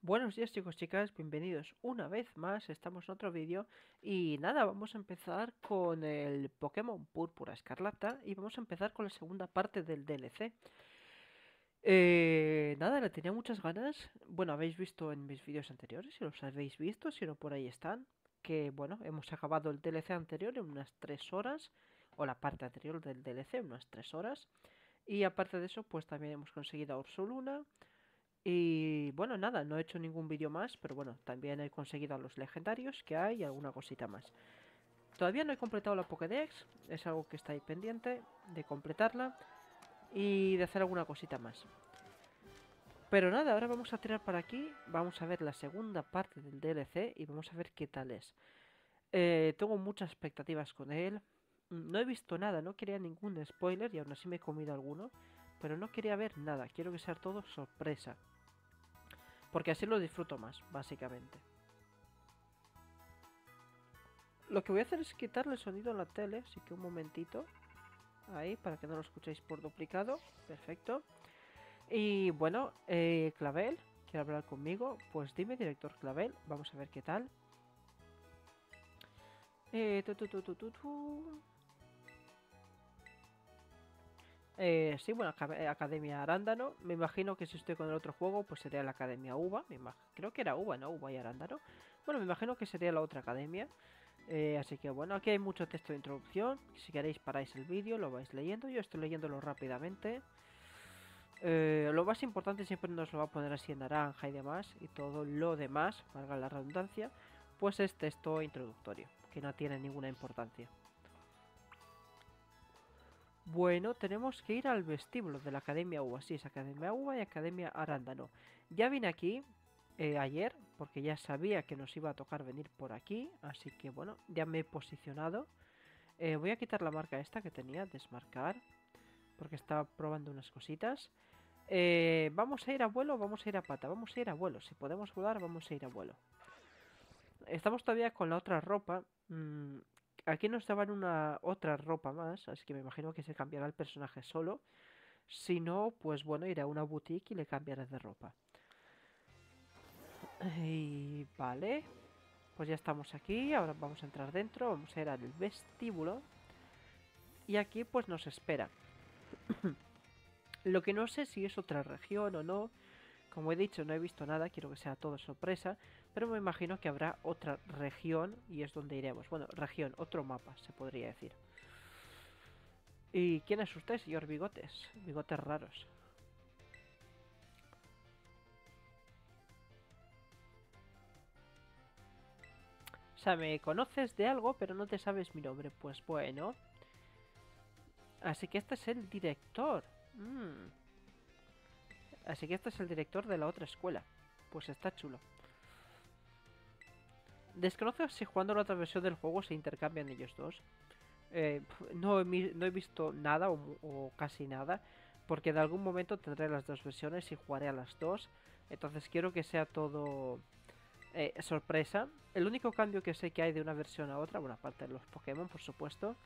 Buenos días chicos chicas, bienvenidos una vez más, estamos en otro vídeo y nada, vamos a empezar con el Pokémon Púrpura Escarlata y vamos a empezar con la segunda parte del DLC. Eh, nada, le tenía muchas ganas, bueno, habéis visto en mis vídeos anteriores, si los habéis visto, si no por ahí están, que bueno, hemos acabado el DLC anterior en unas 3 horas, o la parte anterior del DLC en unas 3 horas, y aparte de eso, pues también hemos conseguido a Ursuluna, y bueno, nada, no he hecho ningún vídeo más, pero bueno, también he conseguido a los legendarios que hay y alguna cosita más. Todavía no he completado la Pokédex, es algo que está ahí pendiente de completarla y de hacer alguna cosita más. Pero nada, ahora vamos a tirar para aquí, vamos a ver la segunda parte del DLC y vamos a ver qué tal es. Eh, tengo muchas expectativas con él, no he visto nada, no quería ningún spoiler y aún así me he comido alguno. Pero no quería ver nada, quiero que sea todo sorpresa. Porque así lo disfruto más, básicamente. Lo que voy a hacer es quitarle el sonido a la tele, así que un momentito. Ahí, para que no lo escuchéis por duplicado. Perfecto. Y bueno, eh, Clavel, quiere hablar conmigo. Pues dime, director Clavel, vamos a ver qué tal. Eh, tu, tu, tu, eh, sí, bueno, eh, Academia Arándano. Me imagino que si estoy con el otro juego, pues sería la Academia Uva. Creo que era Uva, ¿no? Uva y Arándano. Bueno, me imagino que sería la otra academia. Eh, así que bueno, aquí hay mucho texto de introducción. Si queréis paráis el vídeo, lo vais leyendo. Yo estoy leyéndolo rápidamente. lo más importante siempre nos lo va a poner así en naranja y demás. Y todo lo demás, valga la redundancia, pues es texto introductorio, que no tiene ninguna importancia. Bueno, tenemos que ir al vestíbulo de la Academia Uva. Sí, es Academia Uva y Academia Arándano. Ya vine aquí eh, ayer, porque ya sabía que nos iba a tocar venir por aquí. Así que bueno, ya me he posicionado. Eh, voy a quitar la marca esta que tenía, desmarcar. Porque estaba probando unas cositas. Eh, vamos a ir a vuelo, vamos a ir a pata. Vamos a ir a vuelo. Si podemos volar, vamos a ir a vuelo. Estamos todavía con la otra ropa. Mm, Aquí nos daban una otra ropa más, así que me imagino que se cambiará el personaje solo. Si no, pues bueno, iré a una boutique y le cambiaré de ropa. Y vale. Pues ya estamos aquí, ahora vamos a entrar dentro, vamos a ir al vestíbulo. Y aquí pues nos espera. Lo que no sé si es otra región o no. Como he dicho, no he visto nada, quiero que sea todo sorpresa. Pero me imagino que habrá otra región y es donde iremos. Bueno, región, otro mapa, se podría decir. ¿Y quién es usted, señor Bigotes? Bigotes raros. O sea, me conoces de algo, pero no te sabes mi nombre. Pues bueno. Así que este es el director. Mm. Así que este es el director de la otra escuela. Pues está chulo. Desconozco si jugando la otra versión del juego se intercambian ellos dos. Eh, no, he, visto nada o, casi nada. Porque de algún momento tendré las dos versiones y jugaré a las dos. Entonces quiero que sea todo eh, sorpresa. El único cambio que sé que hay de una versión a otra, bueno, aparte de los Pokémon, por supuesto,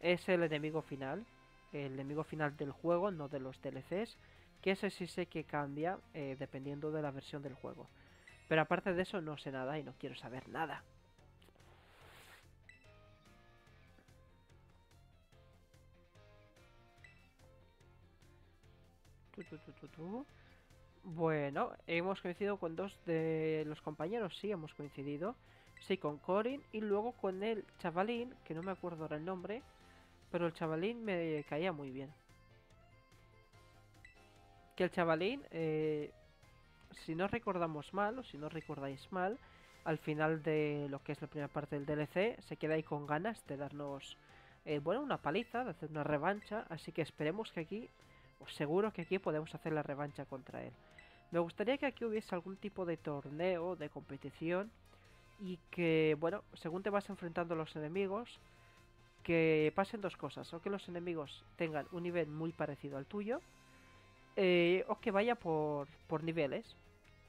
es el enemigo final. El enemigo final del juego, no de los DLCs. Que ese sí sé que cambia eh, dependiendo de la versión del juego. Pero aparte de eso no sé nada y no quiero saber nada. bueno, hemos coincidido con dos de los compañeros, sí, hemos coincidido. Sí, con Corin y luego con el chavalín, que no me acuerdo ahora el nombre, pero el chavalín me caía muy bien. Que el chavalín eh, si no recordamos mal, o si no recordáis mal, al final de lo que es la primera parte del DLC, se queda ahí con ganas de darnos, eh, bueno, una paliza, de hacer una revancha, así que esperemos que aquí, os seguro que aquí podemos hacer la revancha contra él. Me gustaría que aquí hubiese algún tipo de torneo, de competición, y que, bueno, según te vas enfrentando a los enemigos, que pasen dos cosas, o que los enemigos tengan un nivel muy parecido al tuyo, eh, o que vaya por, por niveles,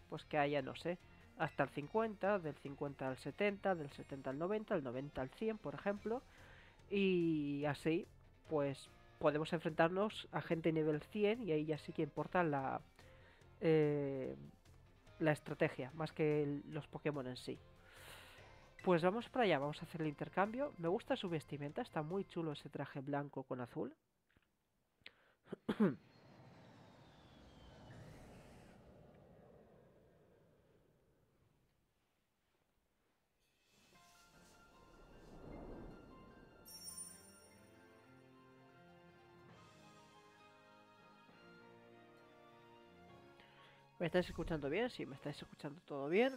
pues que haya, no sé, hasta el 50, del 50 al 70, del 70 al 90, del 90 al 100, por ejemplo. Y así, pues podemos enfrentarnos a gente nivel 100 y ahí ya sí que importa la... Eh, la estrategia, más que los Pokémon en sí. Pues vamos para allá, vamos a hacer el intercambio. Me gusta su vestimenta, está muy chulo ese traje blanco con azul. ¿Me estáis escuchando bien? Sí, me estáis escuchando todo bien.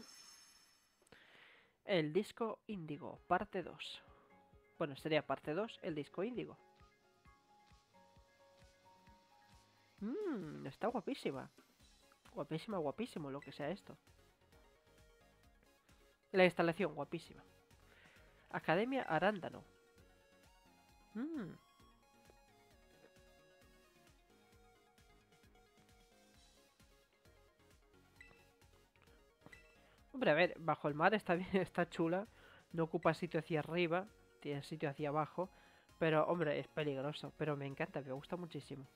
El disco Índigo, parte 2. Bueno, sería parte 2, el disco Índigo. Mmm, está guapísima. Guapísima, guapísimo lo que sea esto. La instalación, guapísima. Academia Arándano. Mmm. Hombre, a ver, bajo el mar está bien, está chula. No ocupa sitio hacia arriba, tiene sitio hacia abajo. Pero, hombre, es peligroso. Pero me encanta, me gusta muchísimo.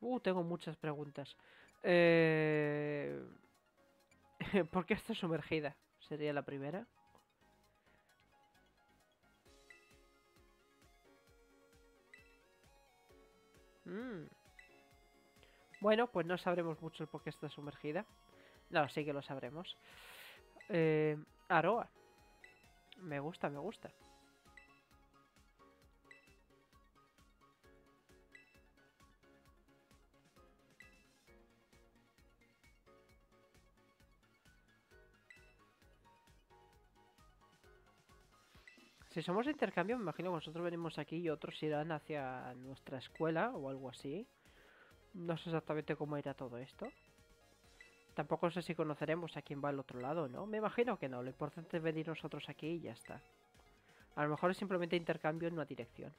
Uh, tengo muchas preguntas. Eh... ¿Por qué está sumergida? Sería la primera. Mm. Bueno, pues no sabremos mucho por qué está sumergida. No, sí que lo sabremos. Eh, Aroa. Me gusta, me gusta. Si somos de intercambio, me imagino que nosotros venimos aquí y otros irán hacia nuestra escuela o algo así. No sé exactamente cómo irá todo esto. Tampoco sé si conoceremos a quién va al otro lado, ¿no? Me imagino que no. Lo importante es venir nosotros aquí y ya está. A lo mejor es simplemente intercambio en una dirección.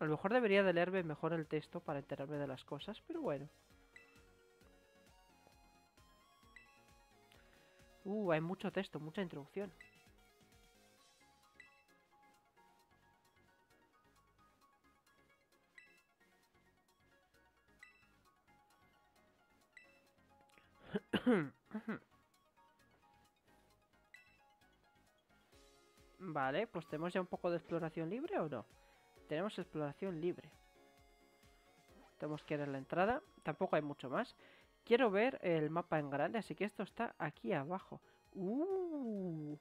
A lo mejor debería de leerme mejor el texto para enterarme de las cosas, pero bueno. Uh, hay mucho texto, mucha introducción. Vale, pues tenemos ya un poco de exploración libre o no. Tenemos exploración libre. Tenemos que ir a la entrada. Tampoco hay mucho más. Quiero ver el mapa en grande, así que esto está aquí abajo. ¡Uh!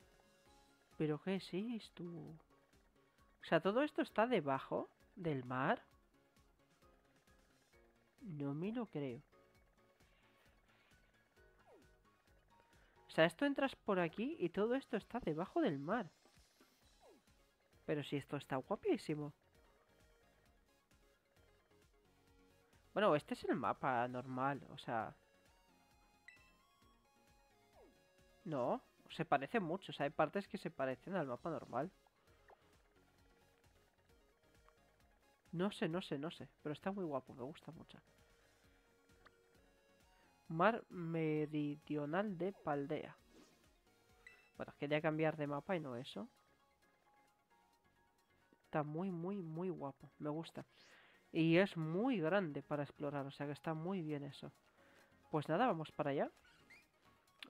¿Pero qué es esto? O sea, todo esto está debajo del mar. No me lo creo. Sea, esto entras por aquí y todo esto está debajo del mar. Pero si esto está guapísimo. Bueno, este es el mapa normal, o sea... No, se parece mucho, o sea, hay partes que se parecen al mapa normal. No sé, no sé, no sé, pero está muy guapo, me gusta mucho. Mar meridional de Paldea. Bueno, quería cambiar de mapa y no eso. Está muy, muy, muy guapo. Me gusta. Y es muy grande para explorar, o sea que está muy bien eso. Pues nada, vamos para allá.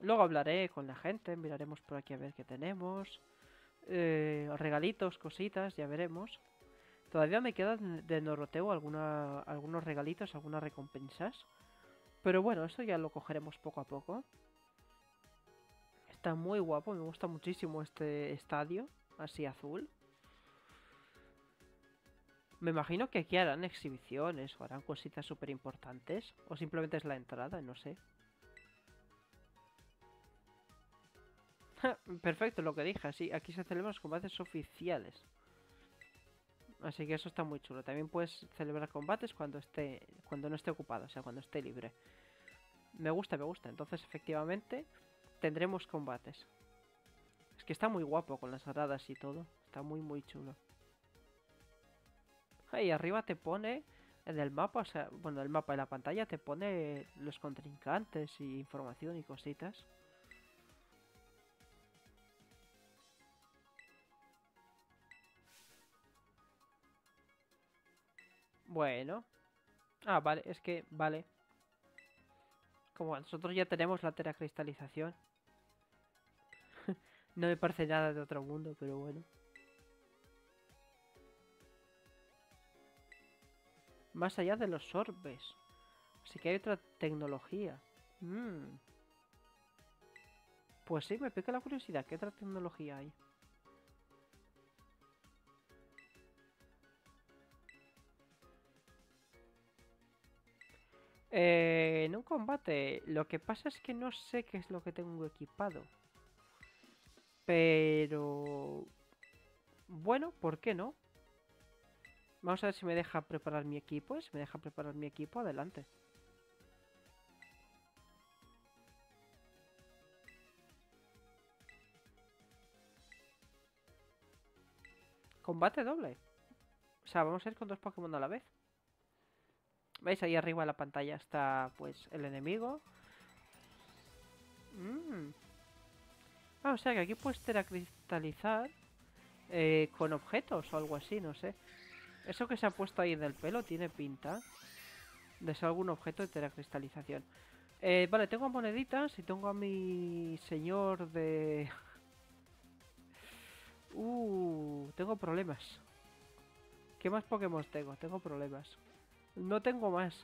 Luego hablaré con la gente, miraremos por aquí a ver qué tenemos. Eh, regalitos, cositas, ya veremos. Todavía me quedan de Noroteo alguna, algunos regalitos, algunas recompensas. Pero bueno, eso ya lo cogeremos poco a poco. Está muy guapo, me gusta muchísimo este estadio, así azul. Me imagino que aquí harán exhibiciones o harán cositas súper importantes. O simplemente es la entrada, no sé. Perfecto, lo que dije, sí, aquí se celebran los combates oficiales. Así que eso está muy chulo. También puedes celebrar combates cuando esté cuando no esté ocupado, o sea, cuando esté libre. Me gusta, me gusta. Entonces, efectivamente, tendremos combates. Es que está muy guapo con las gradas y todo. Está muy, muy chulo. Y arriba te pone en el mapa, o sea, bueno, el mapa de la pantalla te pone los contrincantes y información y cositas. Bueno. Ah, vale, es que, vale. Como nosotros ya tenemos la teracristalización. no me parece nada de otro mundo, pero bueno. Más allá de los orbes. Así que hay otra tecnología. Mm. Pues sí, me pica la curiosidad. ¿Qué otra tecnología hay? Eh, en un combate, lo que pasa es que no sé qué es lo que tengo equipado. Pero... Bueno, ¿por qué no? Vamos a ver si me deja preparar mi equipo. Si me deja preparar mi equipo, adelante. Combate doble. O sea, vamos a ir con dos Pokémon a la vez. ¿Veis? Ahí arriba en la pantalla está pues el enemigo. Mm. Ah, o sea que aquí puedes teracristalizar eh, con objetos o algo así, no sé. Eso que se ha puesto ahí en el pelo tiene pinta de ser algún objeto de teracristalización. Eh, vale, tengo moneditas y tengo a mi señor de... uh, tengo problemas. ¿Qué más Pokémon tengo? Tengo problemas. No tengo más.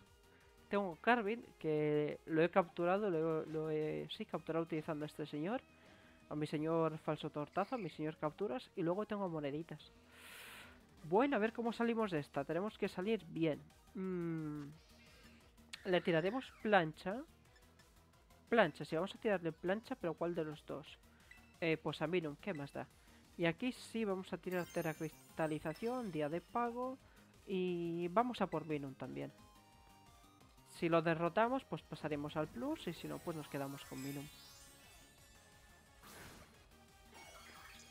Tengo Carvin, que lo he capturado, lo, he sí, capturado utilizando a este señor. A mi señor falso tortazo, a mi señor capturas. Y luego tengo moneditas. Bueno, a ver cómo salimos de esta. Tenemos que salir bien. Mm, le tiraremos plancha. Plancha, si vamos a tirarle plancha, pero ¿cuál de los dos? Eh, pues a Minum, ¿qué más da? Y aquí sí vamos a tirar teracristalización, día de pago... Y vamos a por Venom también. Si lo derrotamos, pues pasaremos al plus. Y si no, pues nos quedamos con Venom.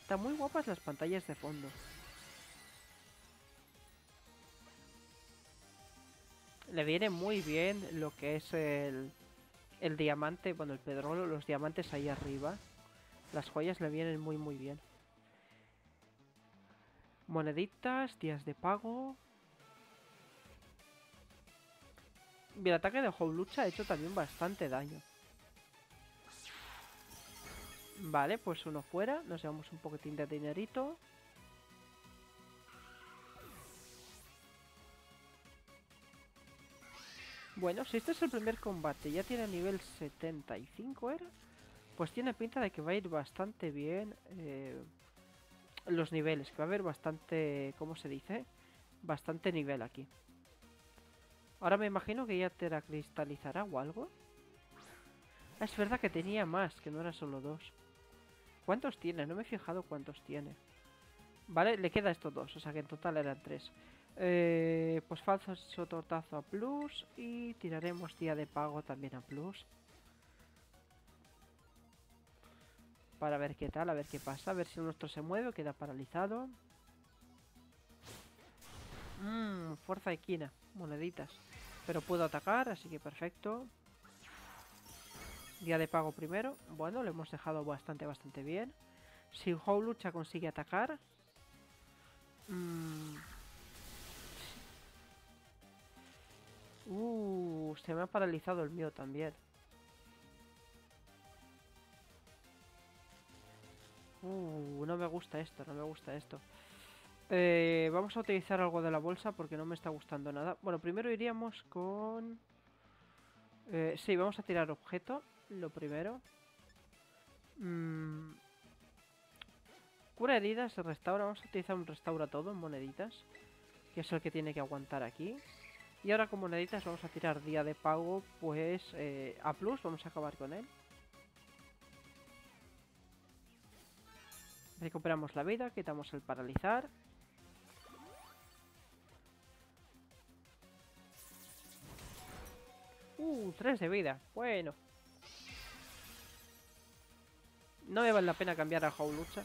Están muy guapas las pantallas de fondo. Le viene muy bien lo que es el, el diamante, bueno, el pedrolo, los diamantes ahí arriba. Las joyas le vienen muy muy bien. Moneditas, días de pago, el ataque de Lucha ha hecho también bastante daño. Vale, pues uno fuera. Nos llevamos un poquitín de dinerito. Bueno, si este es el primer combate, ya tiene nivel 75, ¿era? Pues tiene pinta de que va a ir bastante bien eh, los niveles, que va a haber bastante, ¿cómo se dice? Bastante nivel aquí. Ahora me imagino que ya teracristalizará o algo. Ah, es verdad que tenía más, que no era solo dos. ¿Cuántos tiene? No me he fijado cuántos tiene. Vale, le queda estos dos, o sea que en total eran tres. Eh, pues falso tortazo a plus y tiraremos día de pago también a plus. Para ver qué tal, a ver qué pasa, a ver si nuestro se mueve o queda paralizado. Mmm, fuerza equina, moneditas. Pero puedo atacar, así que perfecto. Día de pago primero. Bueno, lo hemos dejado bastante, bastante bien. Si lucha consigue atacar. Mm. Uh, se me ha paralizado el mío también. Uh, no me gusta esto, no me gusta esto. Eh, vamos a utilizar algo de la bolsa porque no me está gustando nada. Bueno, primero iríamos con... Eh, sí, vamos a tirar objeto, lo primero. Mm. Cura heridas, restaura. Vamos a utilizar un restaura todo en moneditas. Que es el que tiene que aguantar aquí. Y ahora con moneditas vamos a tirar día de pago, pues eh, a plus, vamos a acabar con él. Recuperamos la vida, quitamos el paralizar. Uh, 3 de vida. Bueno. No me vale la pena cambiar a Lucha.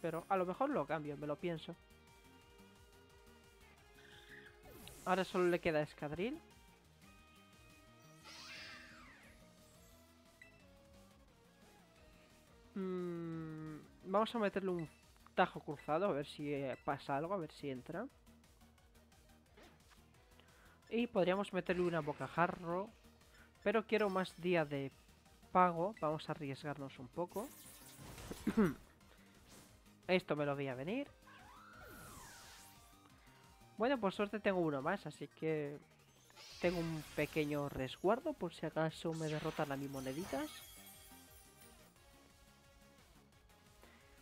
Pero a lo mejor lo cambio, me lo pienso. Ahora solo le queda Escadril. Mm, vamos a meterle un tajo cruzado, a ver si eh, pasa algo, a ver si entra. Y podríamos meterle una bocajarro. Pero quiero más día de pago. Vamos a arriesgarnos un poco. Esto me lo voy a venir. Bueno, por suerte tengo uno más, así que tengo un pequeño resguardo por si acaso me derrotan a mis moneditas.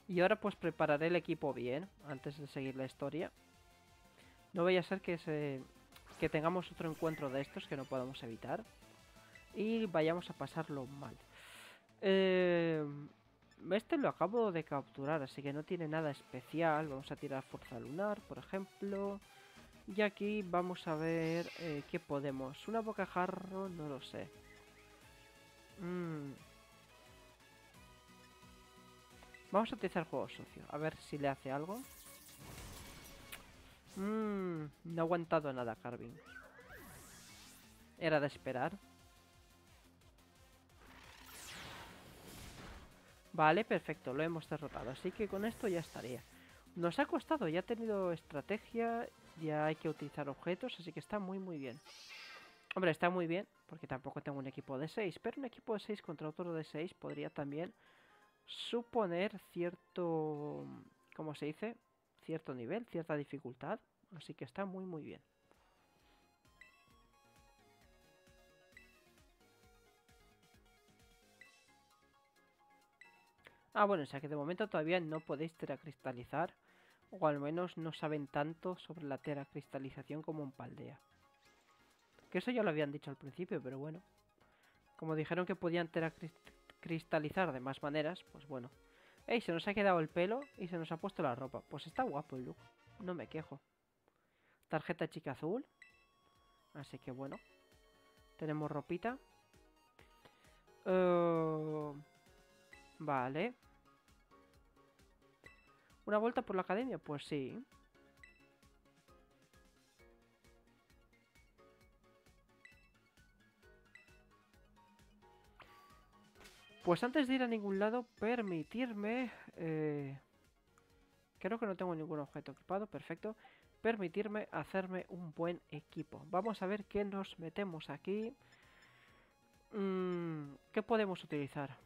Y ahora pues prepararé el equipo bien antes de seguir la historia. No vaya a ser que, se, que tengamos otro encuentro de estos que no podamos evitar. Y vayamos a pasarlo mal. Eh, este lo acabo de capturar, así que no tiene nada especial. Vamos a tirar fuerza lunar, por ejemplo. Y aquí vamos a ver eh, qué podemos. Una bocajarro, no lo sé. Mm. Vamos a utilizar juego sucio, a ver si le hace algo. Mm, no ha aguantado nada, Carvin. Era de esperar. Vale, perfecto, lo hemos derrotado. Así que con esto ya estaría. Nos ha costado, ya ha tenido estrategia, ya hay que utilizar objetos, así que está muy muy bien. Hombre, está muy bien, porque tampoco tengo un equipo de 6, pero un equipo de 6 contra otro de 6 podría también suponer cierto, ¿cómo se dice? Cierto nivel, cierta dificultad, así que está muy muy bien. Ah, bueno, o sea que de momento todavía no podéis teracristalizar o al menos no saben tanto sobre la teracristalización como en Paldea. Que eso ya lo habían dicho al principio, pero bueno. Como dijeron que podían teracristalizar de más maneras, pues bueno. ¡Ey! Se nos ha quedado el pelo y se nos ha puesto la ropa. Pues está guapo el look. No me quejo. Tarjeta chica azul. Así que bueno. Tenemos ropita. Uh, vale. ¿Una vuelta por la academia? Pues sí. Pues antes de ir a ningún lado, permitirme... Eh, creo que no tengo ningún objeto equipado, perfecto. Permitirme hacerme un buen equipo. Vamos a ver qué nos metemos aquí. Mm, ¿Qué podemos utilizar?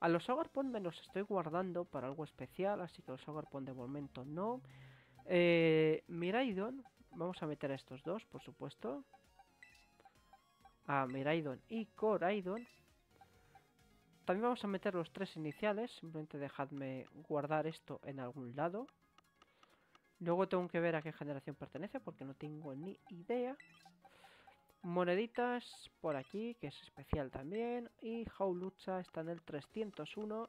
A los Agarpon me los estoy guardando para algo especial, así que los Agarpon de momento no. Eh, Miraidon, vamos a meter a estos dos, por supuesto. A Miraidon y Coraidon. También vamos a meter los tres iniciales, simplemente dejadme guardar esto en algún lado. Luego tengo que ver a qué generación pertenece porque no tengo ni idea. Moneditas por aquí, que es especial también. Y Jaulucha está en el 301.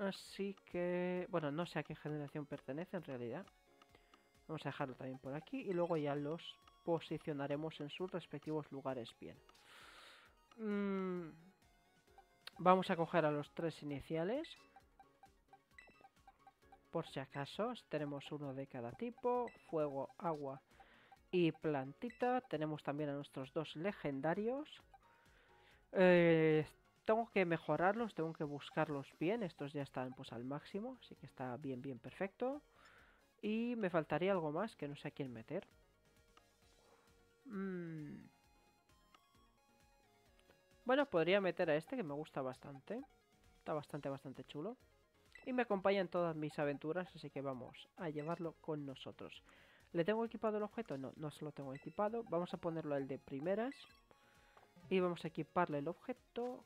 Así que... Bueno, no sé a qué generación pertenece en realidad. Vamos a dejarlo también por aquí. Y luego ya los posicionaremos en sus respectivos lugares bien. Mm, vamos a coger a los tres iniciales. Por si acaso, tenemos uno de cada tipo. Fuego, agua y plantita. Tenemos también a nuestros dos legendarios. Eh, tengo que mejorarlos, tengo que buscarlos bien. Estos ya están pues al máximo, así que está bien, bien perfecto. Y me faltaría algo más que no sé a quién meter. Mm. Bueno, podría meter a este que me gusta bastante. Está bastante, bastante chulo. Y me acompaña en todas mis aventuras, así que vamos a llevarlo con nosotros. ¿Le tengo equipado el objeto? No, no se lo tengo equipado. Vamos a ponerlo el de primeras. Y vamos a equiparle el objeto.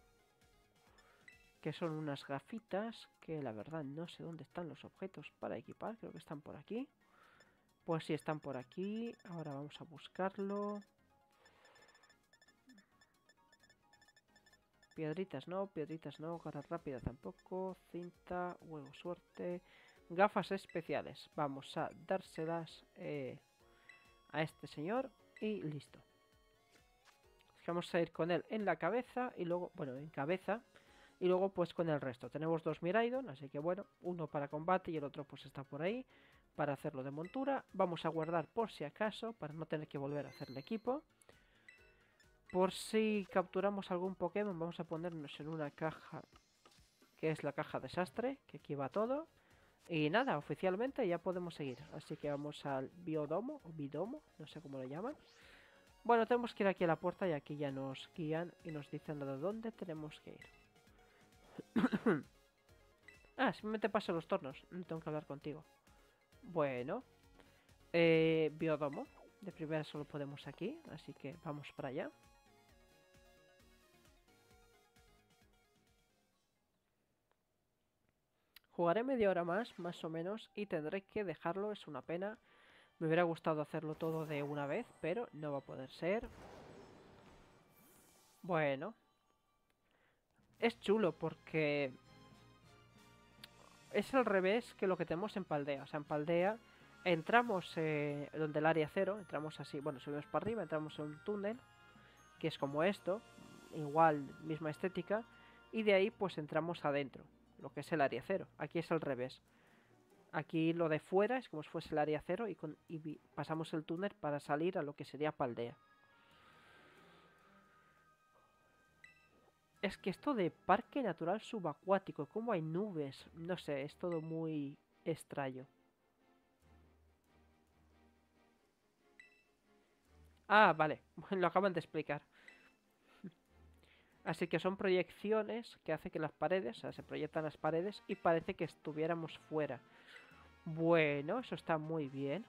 Que son unas gafitas. Que la verdad no sé dónde están los objetos para equipar. Creo que están por aquí. Pues sí, están por aquí. Ahora vamos a buscarlo. Piedritas no, piedritas no, garra rápida tampoco, cinta, huevo suerte, Gafas especiales. Vamos a dárselas eh, a este señor y listo. Vamos a ir con él en la cabeza y luego, bueno, en cabeza y luego pues con el resto. Tenemos dos Miraidon, así que bueno, uno para combate y el otro pues está por ahí para hacerlo de montura. Vamos a guardar por si acaso, para no tener que volver a hacer el equipo. Por si capturamos algún Pokémon, vamos a ponernos en una caja que es la caja desastre, que aquí va todo. Y nada, oficialmente ya podemos seguir. Así que vamos al biodomo, o bidomo, no sé cómo lo llaman. Bueno, tenemos que ir aquí a la puerta y aquí ya nos guían y nos dicen a dónde tenemos que ir. ah, simplemente paso los tornos. No tengo que hablar contigo. Bueno. Eh, biodomo. De primera solo podemos aquí, así que vamos para allá. Jugaré media hora más, más o menos, y tendré que dejarlo, es una pena. Me hubiera gustado hacerlo todo de una vez, pero no va a poder ser. Bueno. Es chulo porque... Es al revés que lo que tenemos en Paldea. O sea, en Paldea entramos eh, donde el área cero, entramos así, bueno, subimos para arriba, entramos en un túnel, que es como esto, igual, misma estética, y de ahí pues entramos adentro, lo que es el área cero. Aquí es al revés. Aquí lo de fuera es como si fuese el área cero y, con, pasamos el túnel para salir a lo que sería Paldea. Es que esto de parque natural subacuático, como hay nubes, no sé, es todo muy extraño. Ah, vale, lo acaban de explicar. Así que son proyecciones que hace que las paredes, o sea, se proyectan las paredes y parece que estuviéramos fuera. Bueno, eso está muy bien.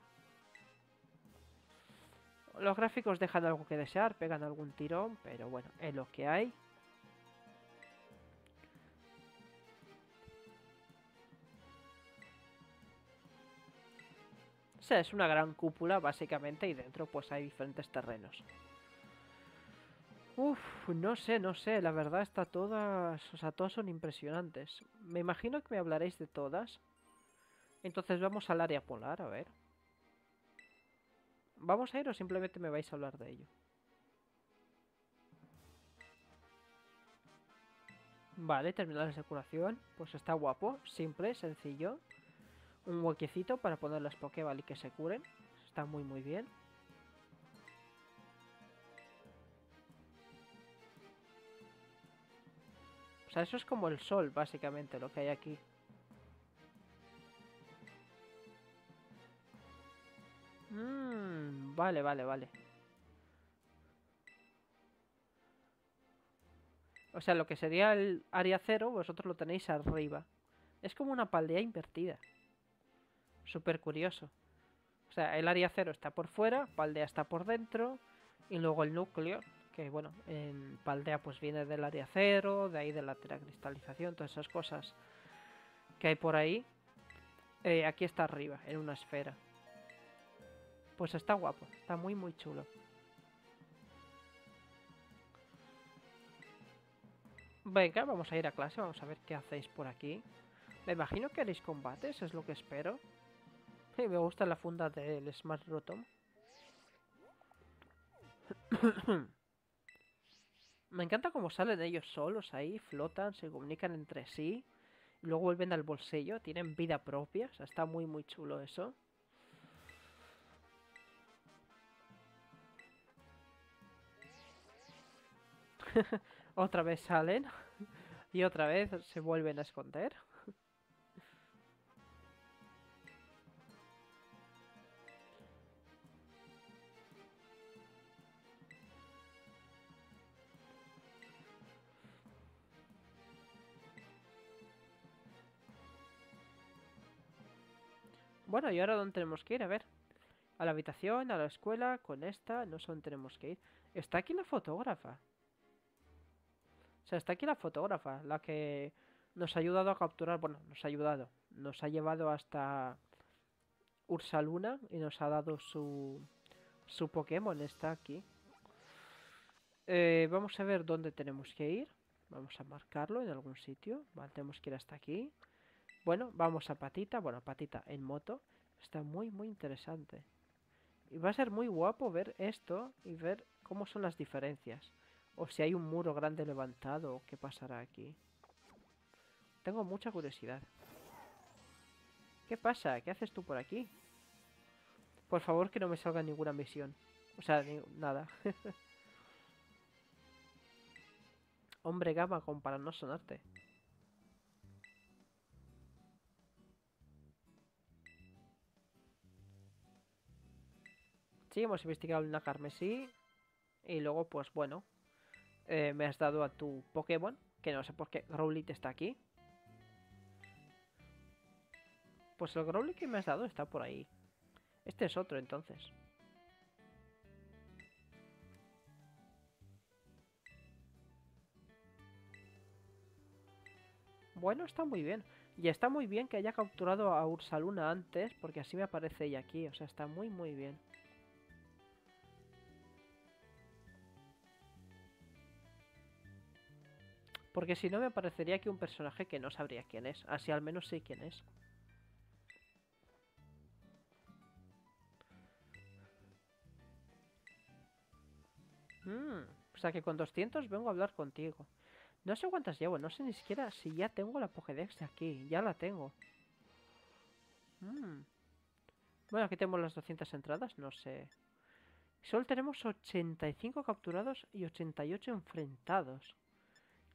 Los gráficos dejan algo que desear, pegan algún tirón, pero bueno, es lo que hay. Es una gran cúpula básicamente y dentro pues hay diferentes terrenos. Uf, no sé, no sé, la verdad está todas, o sea, todas son impresionantes. Me imagino que me hablaréis de todas. Entonces vamos al área polar, a ver. ¿Vamos a ir o simplemente me vais a hablar de ello? Vale, terminales de curación. Pues está guapo, simple, sencillo. Un huequecito para poner las Pokéball y que se curen. Está muy muy bien. Sea, eso es como el sol, básicamente, lo que hay aquí. Mmm, vale, vale, vale. O sea, lo que sería el área cero, vosotros lo tenéis arriba. Es como una paldea invertida. Súper curioso. O sea, el área cero está por fuera, Paldea está por dentro, y luego el núcleo, que bueno, en Paldea pues viene del área cero, de ahí de la teracristalización, todas esas cosas que hay por ahí. Eh, aquí está arriba, en una esfera. Pues está guapo, está muy muy chulo. Venga, vamos a ir a clase, vamos a ver qué hacéis por aquí. Me imagino que haréis combates, es lo que espero. Y me gusta la funda del Smart Rotom. me encanta cómo salen ellos solos ahí, flotan, se comunican entre sí. Luego vuelven al bolsillo, tienen vida propia. O sea, está muy muy chulo eso. otra vez salen y otra vez se vuelven a esconder. ¿Y ahora dónde tenemos que ir? A ver. A la habitación, a la escuela, con esta, no sé dónde tenemos que ir. Está aquí la fotógrafa. O sea, está aquí la fotógrafa, la que nos ha ayudado a capturar, bueno, nos ha ayudado, nos ha llevado hasta Ursaluna y nos ha dado su, su Pokémon, está aquí. Eh, vamos a ver dónde tenemos que ir. Vamos a marcarlo en algún sitio. Vale, tenemos que ir hasta aquí. Bueno, vamos a Patita. Bueno, Patita en moto. Está muy, muy interesante. Y va a ser muy guapo ver esto y ver cómo son las diferencias. O si hay un muro grande levantado, ¿qué pasará aquí? Tengo mucha curiosidad. ¿Qué pasa? ¿Qué haces tú por aquí? Por favor que no me salga ninguna misión. O sea, nada. Hombre gama, como para no sonarte. Sí, hemos investigado una carmesí. Y luego, pues bueno, eh, me has dado a tu Pokémon, que no sé por qué Growlithe está aquí. Pues el Growlithe que me has dado está por ahí. Este es otro entonces. Bueno, está muy bien. Y está muy bien que haya capturado a Ursaluna antes, porque así me aparece ella aquí. O sea, está muy, muy bien. Porque si no me aparecería aquí un personaje que no sabría quién es. Así al menos sé quién es. Mm, o sea que con 200 vengo a hablar contigo. No sé cuántas llevo, no sé ni siquiera si ya tengo la Pokédex aquí. Ya la tengo. Mm. Bueno, aquí tenemos las 200 entradas, no sé. Solo tenemos 85 capturados y 88 enfrentados.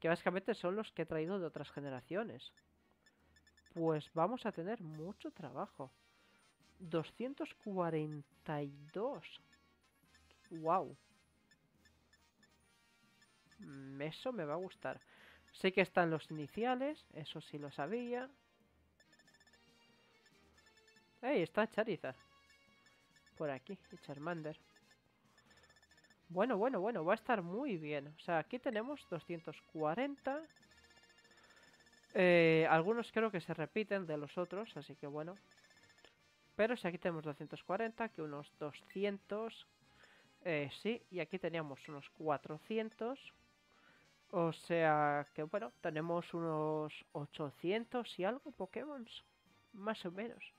Que básicamente son los que he traído de otras generaciones. Pues vamos a tener mucho trabajo. 242. Wow. Mm, eso me va a gustar. Sé que están los iniciales, eso sí lo sabía. ¡Ey! Está Charizard. Por aquí, y Charmander. Bueno, bueno, bueno, va a estar muy bien. O sea, aquí tenemos 240. Eh, algunos creo que se repiten de los otros, así que bueno. Pero si aquí tenemos 240, que unos 200... Eh, sí, y aquí teníamos unos 400. O sea que, bueno, tenemos unos 800 y algo Pokémon. Más o menos.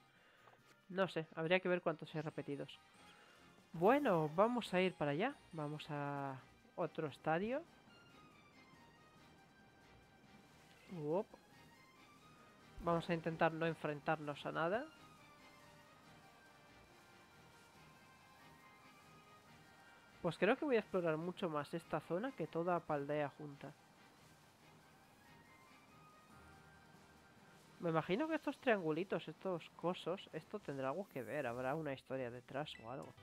No sé, habría que ver cuántos hay repetidos. Bueno, vamos a ir para allá. Vamos a otro estadio. Vamos a intentar no enfrentarnos a nada. Pues creo que voy a explorar mucho más esta zona que toda Paldea junta. Me imagino que estos triangulitos, estos cosos, esto tendrá algo que ver. Habrá una historia detrás o algo.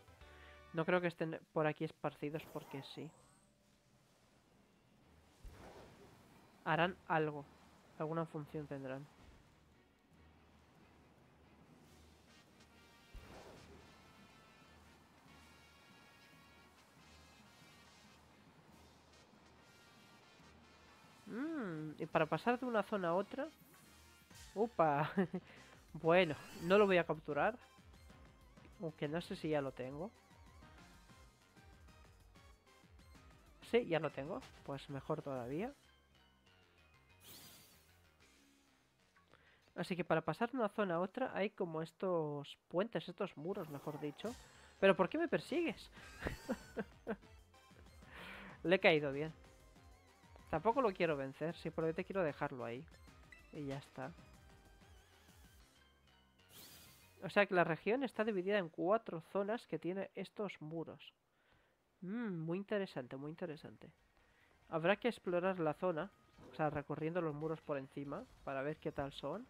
No creo que estén por aquí esparcidos porque sí. Harán algo. Alguna función tendrán. y para pasar de una zona a otra... ¡Upa! bueno, no lo voy a capturar. Aunque no sé si ya lo tengo. Sí, ya lo tengo. Pues mejor todavía. Así que para pasar de una zona a otra hay como estos puentes, estos muros, mejor dicho. ¿Pero por qué me persigues? Le he caído bien. Tampoco lo quiero vencer, simplemente quiero dejarlo ahí. Y ya está. O sea que la región está dividida en cuatro zonas que tiene estos muros. Mmm, muy interesante, muy interesante. Habrá que explorar la zona, o sea, recorriendo los muros por encima, para ver qué tal son.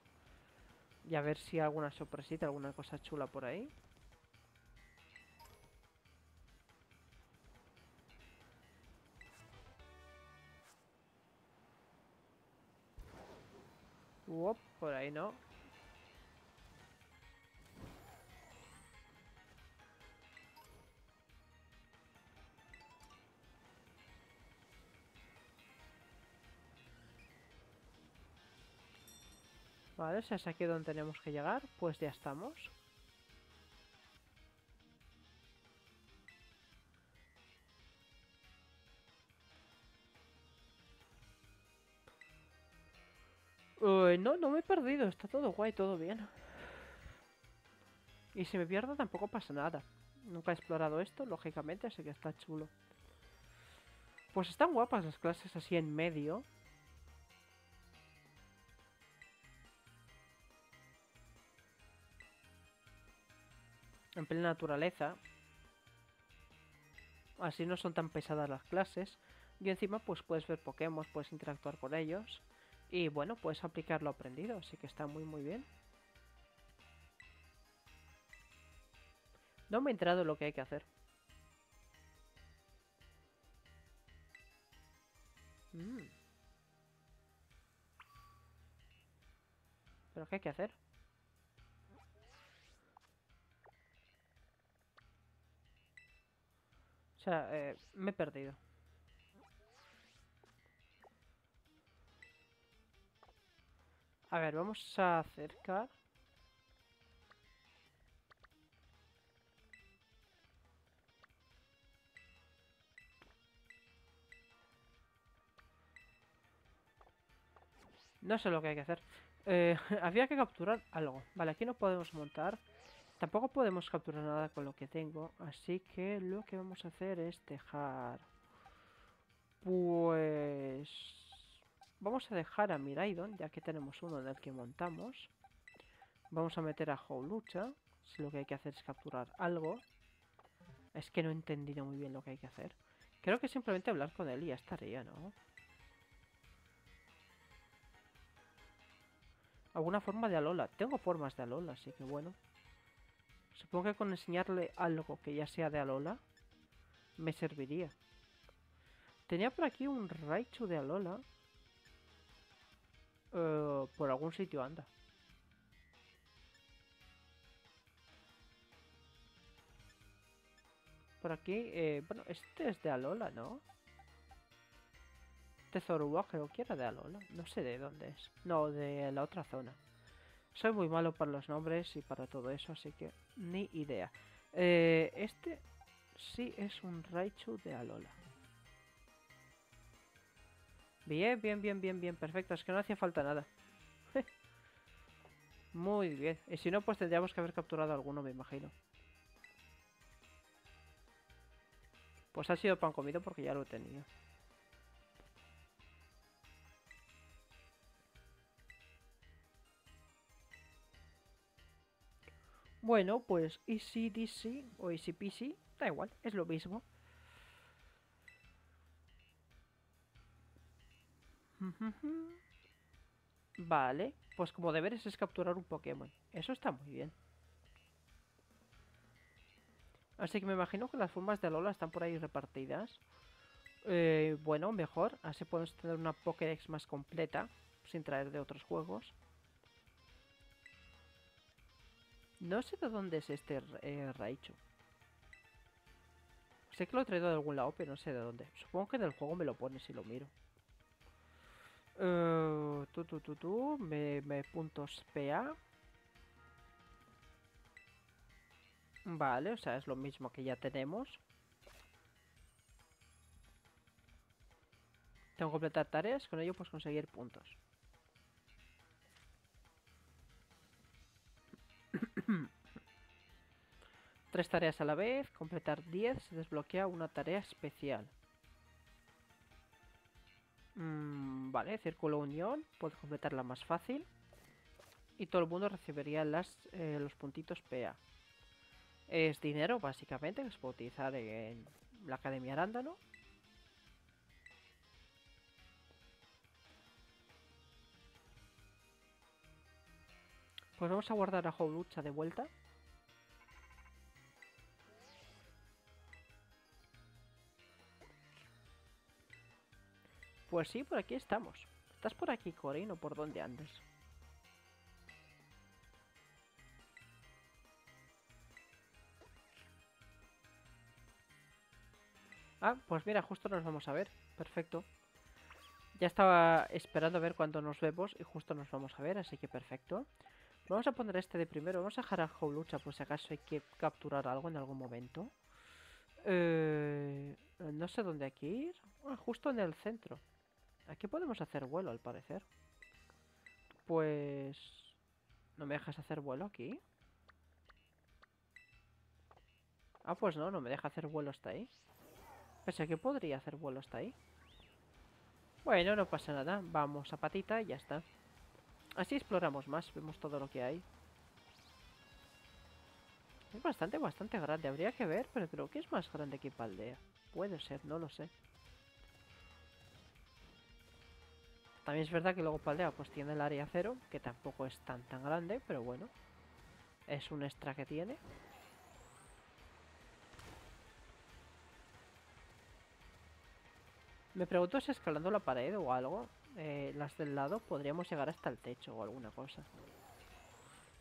Y a ver si hay alguna sorpresita, alguna cosa chula por ahí. por ahí no. Vale, si es aquí donde tenemos que llegar, pues ya estamos. no, no me he perdido. Está todo guay, todo bien. Y si me pierdo tampoco pasa nada. Nunca he explorado esto, lógicamente, así que está chulo. Pues están guapas las clases así en medio. En plena naturaleza. Así no son tan pesadas las clases. Y encima pues puedes ver Pokémon, puedes interactuar con ellos. Y bueno, puedes aplicar lo aprendido, así que está muy muy bien. No me he enterado de lo que hay que hacer. Mm. ¿Pero qué hay que hacer? Sea, eh, me he perdido. A ver, vamos a acercar. No sé lo que hay que hacer. Eh, había que capturar algo. Vale, aquí no podemos montar. Tampoco podemos capturar nada con lo que tengo. Así que lo que vamos a hacer es dejar... Pues... Vamos a dejar a Miraidon, ya que tenemos uno en el que montamos. Vamos a meter a Howlucha. Si lo que hay que hacer es capturar algo. Es que no he entendido muy bien lo que hay que hacer. Creo que simplemente hablar con él y ya estaría, ¿no? Alguna forma de Alola. Tengo formas de Alola, así que bueno. Supongo que con enseñarle algo que ya sea de Alola me serviría. Tenía por aquí un Raichu de Alola. Eh, por algún sitio anda. Por aquí, eh, bueno, este es de Alola, ¿no? Zorua creo que era de Alola. No sé de dónde es. No, de la otra zona. Soy muy malo para los nombres y para todo eso, así que ni idea. Eh, este sí es un Raichu de Alola. Bien, bien, bien, bien, bien, perfecto. Es que no hacía falta nada. Muy bien. Y si no, pues tendríamos que haber capturado alguno, me imagino. Pues ha sido pan comido porque ya lo tenía. Bueno, pues Easy DC o Easy PC, da igual, es lo mismo. Vale, pues como deberes es capturar un Pokémon. Eso está muy bien. Así que me imagino que las formas de Alola están por ahí repartidas. Eh, bueno, mejor. Así podemos tener una Pokédex más completa, sin traer de otros juegos. No sé de dónde es este eh, Raichu. Sé que lo he traído de algún lado, pero no sé de dónde. Supongo que en el juego me lo pone si lo miro. Tú, tú, tú, tú. Me, me puntos PA. Vale, o sea, es lo mismo que ya tenemos. Tengo que completar tareas, con ello pues conseguir puntos. Tres tareas a la vez, completar 10, se desbloquea una tarea especial. Mm, vale, círculo unión, puedo completarla más fácil. Y todo el mundo recibiría las, eh, los puntitos PA. Es dinero, básicamente, que se puede utilizar en la Academia Arándano. Pues vamos a guardar a Howlucha de vuelta. Pues sí, por aquí estamos. ¿Estás por aquí, Corin, o por dónde andes? Ah, pues mira, justo nos vamos a ver. Perfecto. Ya estaba esperando a ver cuándo nos vemos y justo nos vamos a ver, así que perfecto. Vamos a poner este de primero. Vamos a dejar a Howlucha por si acaso hay que capturar algo en algún momento. Eh, no sé dónde hay que ir. Ah, justo en el centro. Aquí podemos hacer vuelo, al parecer. Pues... ¿No me dejas hacer vuelo aquí? Ah, pues no, no me deja hacer vuelo hasta ahí. Pese que podría hacer vuelo hasta ahí. Bueno, no pasa nada. Vamos a patita y ya está. Así exploramos más, vemos todo lo que hay. Es bastante, bastante grande. Habría que ver, pero creo que es más grande que Paldea. Puede ser, no lo sé. También es verdad que luego Paldea pues tiene el área cero, que tampoco es tan tan grande, pero bueno. Es un extra que tiene. Me pregunto si escalando la pared o algo, eh, las del lado, podríamos llegar hasta el techo o alguna cosa.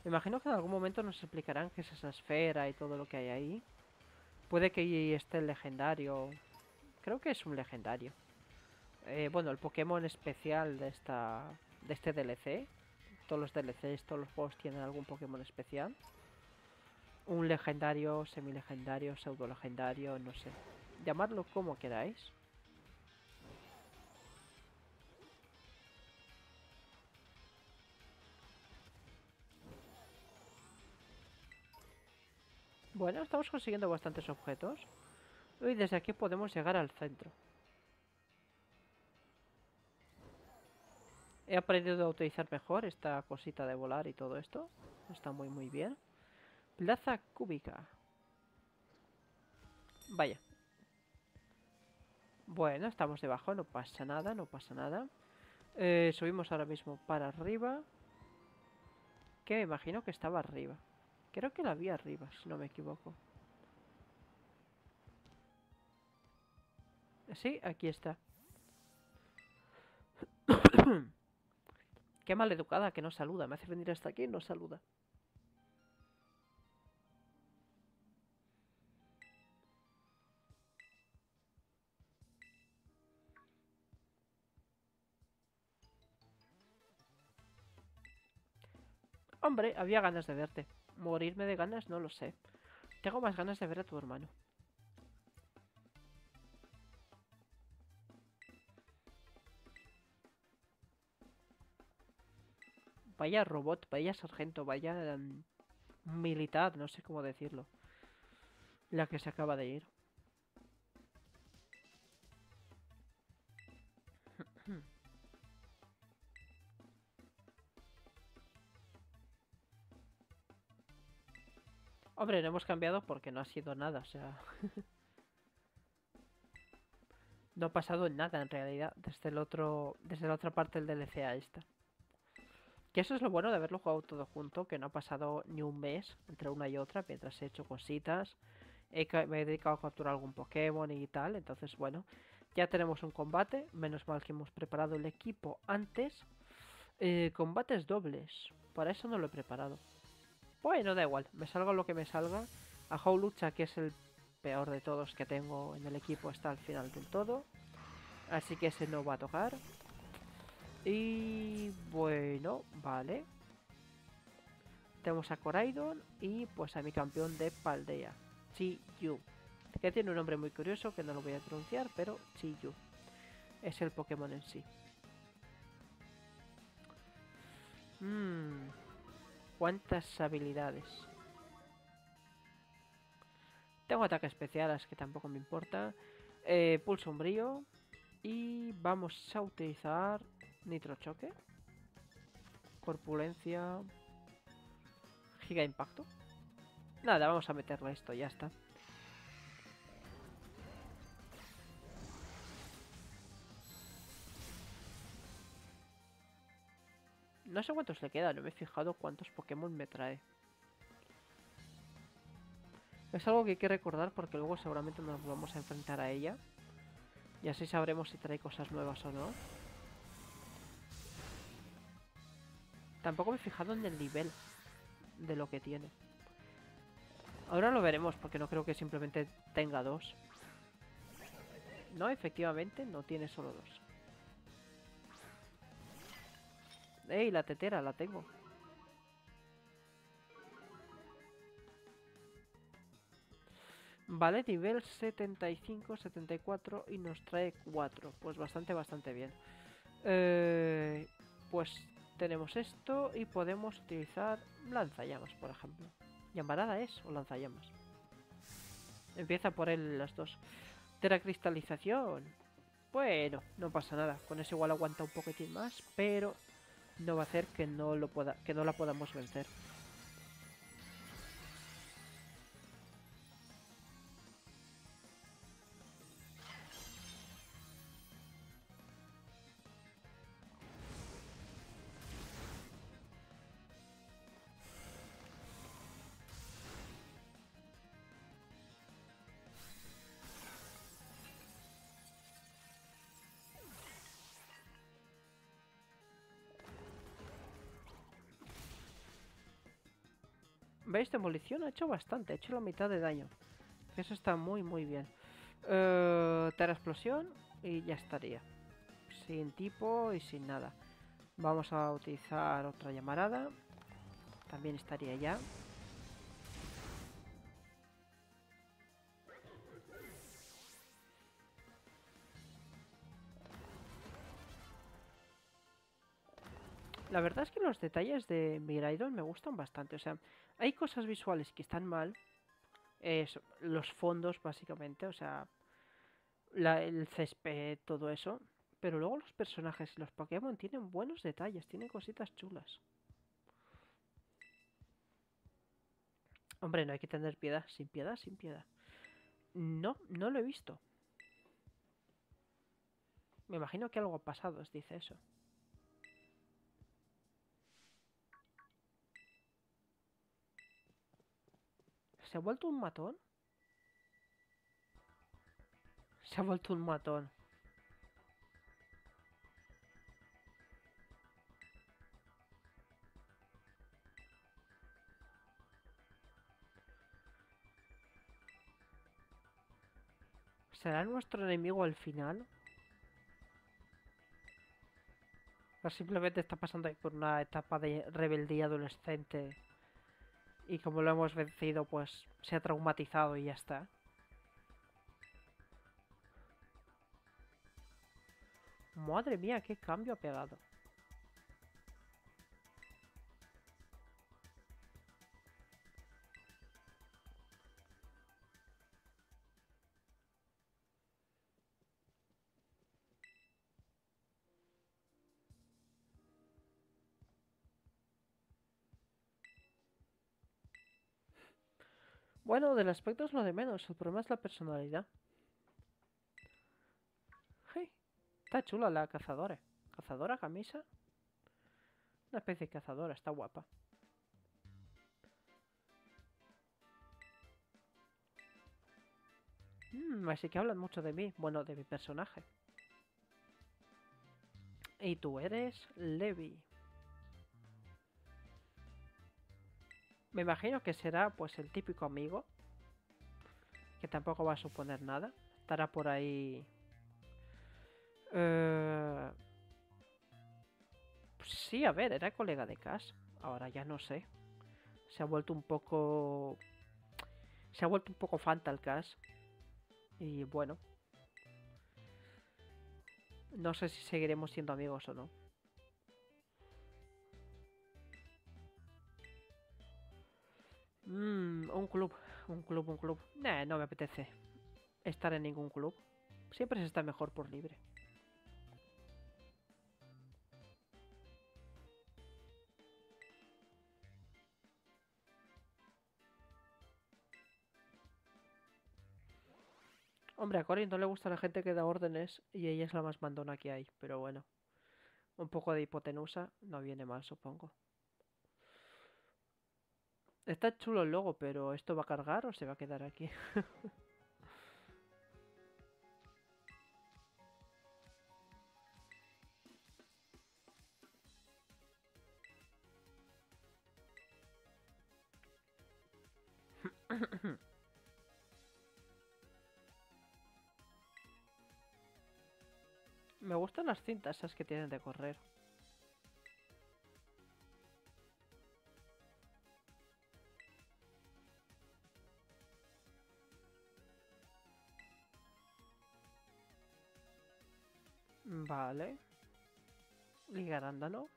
Me imagino que en algún momento nos explicarán qué es esa esfera y todo lo que hay ahí. Puede que esté el legendario. Creo que es un legendario. Eh, bueno, el Pokémon especial de esta de este DLC. Todos los DLCs, todos los juegos tienen algún Pokémon especial. Un legendario, semi-legendario, pseudo-legendario, no sé. Llamadlo como queráis. Bueno, estamos consiguiendo bastantes objetos. Y desde aquí podemos llegar al centro. He aprendido a utilizar mejor esta cosita de volar y todo esto. Está muy muy bien. Plaza cúbica. Vaya. Bueno, estamos debajo, no pasa nada, no pasa nada. Eh, subimos ahora mismo para arriba. Que me imagino que estaba arriba. Creo que la vi arriba, si no me equivoco. Sí, aquí está. Qué mal educada que no saluda. Me hace venir hasta aquí y no saluda. Hombre, había ganas de verte. Morirme de ganas no lo sé. Tengo más ganas de ver a tu hermano. Vaya robot, vaya sargento, vaya mm, militar, no sé cómo decirlo. La que se acaba de ir. Hombre, no hemos cambiado porque no ha sido nada, o sea... no ha pasado nada en realidad desde el otro desde la otra parte del DLC a esta. Que eso es lo bueno de haberlo jugado todo junto, que no ha pasado ni un mes entre una y otra mientras he hecho cositas. me he dedicado a capturar algún Pokémon y tal, entonces bueno, ya tenemos un combate. Menos mal que hemos preparado el equipo antes. Eh, combates dobles, para eso no lo he preparado. Bueno, da igual, me salga lo que me salga. A Lucha, que es el peor de todos que tengo en el equipo, está al final del todo. Así que ese no va a tocar. Y bueno, vale. Tenemos a Coraidon y pues a mi campeón de Paldea, Chi-Yu. Que tiene un nombre muy curioso que no lo voy a pronunciar, pero Chi-Yu. Es el Pokémon en sí. Mmm. ¿Cuántas habilidades? Tengo ataque especiales que tampoco me importa. Eh, pulso umbrío. Y vamos a utilizar Nitrochoque. Corpulencia. Giga impacto. Nada, vamos a meterle esto, ya está. No sé cuántos le quedan, no me he fijado cuántos Pokémon me trae. Es algo que hay que recordar porque luego seguramente nos vamos a enfrentar a ella. Y así sabremos si trae cosas nuevas o no. Tampoco me he fijado en el nivel de lo que tiene. Ahora lo veremos porque no creo que simplemente tenga dos. No, efectivamente no tiene solo dos. ¡Ey, la tetera! La tengo. Vale, nivel 75, 74 y nos trae 4. Pues bastante, bastante bien. Eh, pues tenemos esto y podemos utilizar lanzallamas, por ejemplo. ¿Llamarada es o lanzallamas? Empieza por él las dos. Teracristalización. Bueno, no pasa nada. Con eso igual aguanta un poquitín más, pero no va a hacer que no, lo pueda, que no la podamos vencer. ¿Veis? Demolición ha hecho bastante, ha hecho la mitad de daño. Eso está muy, muy bien. Eh, Terra explosión y ya estaría. Sin tipo y sin nada. Vamos a utilizar otra llamarada. También estaría ya. La verdad es que los detalles de Miraidon me gustan bastante. O sea, hay cosas visuales que están mal. Los fondos, básicamente. O sea, el césped, todo eso. Pero luego los personajes y los Pokémon tienen buenos detalles, tienen cositas chulas. Hombre, no hay que tener piedad, sin piedad, sin piedad. No, no lo he visto. Me imagino que algo ha pasado, os dice eso. ¿Se ha vuelto un matón? Se ha vuelto un matón. ¿Será nuestro enemigo al final? O simplemente está pasando por una etapa de rebeldía adolescente y como lo hemos vencido, pues se ha traumatizado y ya está. Madre mía, qué cambio ha pegado. Bueno, del aspecto es lo de menos, el problema es la personalidad. Hey, está chula la cazadora. ¿Cazadora, camisa? Una especie de cazadora, está guapa. Mm, así que hablan mucho de mí, bueno, de mi personaje. Y tú eres Levi. Me imagino que será pues el típico amigo. Que tampoco va a suponer nada. Estará por ahí... Eh, sí, a ver, era colega de Cash. Ahora ya no sé. Se ha vuelto un poco... Se ha vuelto un poco Fantal Cash. Y bueno. No sé si seguiremos siendo amigos o no. Mmm, un club, un club, un club. Nah, no me apetece estar en ningún club. Siempre se está mejor por libre. Hombre, a no le gusta la gente que da órdenes y ella es la más mandona que hay, pero bueno. Un poco de hipotenusa no viene mal, supongo. Está chulo el logo, pero ¿esto va a cargar o se va a quedar aquí? Me gustan las cintas esas que tienen de correr. Vale. Ligar ándalo.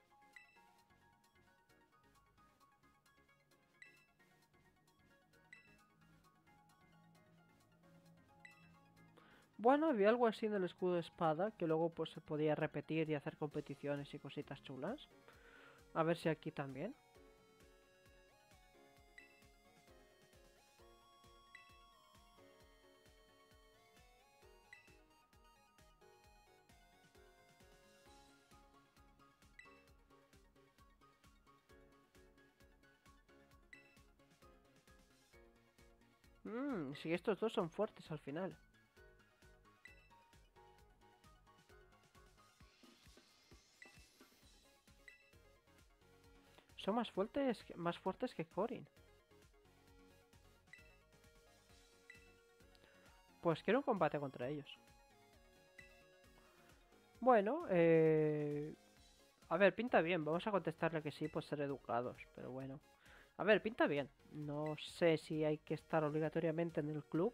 Bueno, había algo así en el escudo de espada que luego pues se podía repetir y hacer competiciones y cositas chulas. A ver si aquí también. Mmm, si estos dos son fuertes al final. Son más fuertes, más fuertes que Corin. Pues quiero un combate contra ellos. Bueno, eh... A ver, pinta bien. Vamos a contestarle que sí, pues ser educados. Pero bueno. A ver, pinta bien. No sé si hay que estar obligatoriamente en el club